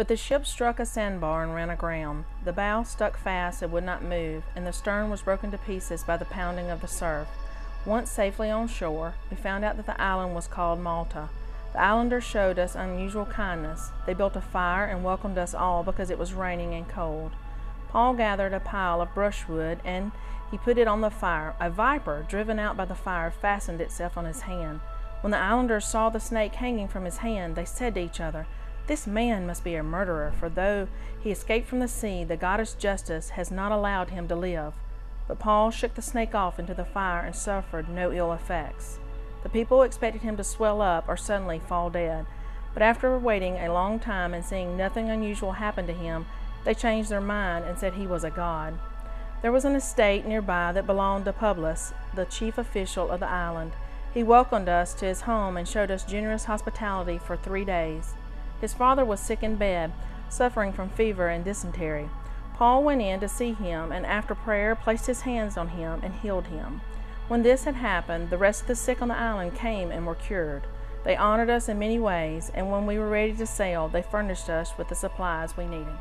But the ship struck a sandbar and ran aground. The bow stuck fast and would not move, and the stern was broken to pieces by the pounding of the surf. Once safely on shore, we found out that the island was called Malta. The islanders showed us unusual kindness. They built a fire and welcomed us all because it was raining and cold. Paul gathered a pile of brushwood and he put it on the fire. A viper, driven out by the fire, fastened itself on his hand. When the islanders saw the snake hanging from his hand, they said to each other, This man must be a murderer, for though he escaped from the sea, the goddess Justice has not allowed him to live. But Paul shook the snake off into the fire and suffered no ill effects. The people expected him to swell up or suddenly fall dead, but after waiting a long time and seeing nothing unusual happen to him, they changed their mind and said he was a god. There was an estate nearby that belonged to Publius, the chief official of the island. He welcomed us to his home and showed us generous hospitality for three days. His father was sick in bed, suffering from fever and dysentery. Paul went in to see him and after prayer placed his hands on him and healed him. When this had happened, the rest of the sick on the island came and were cured. They honored us in many ways, and when we were ready to sail, they furnished us with the supplies we needed.